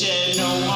wish no one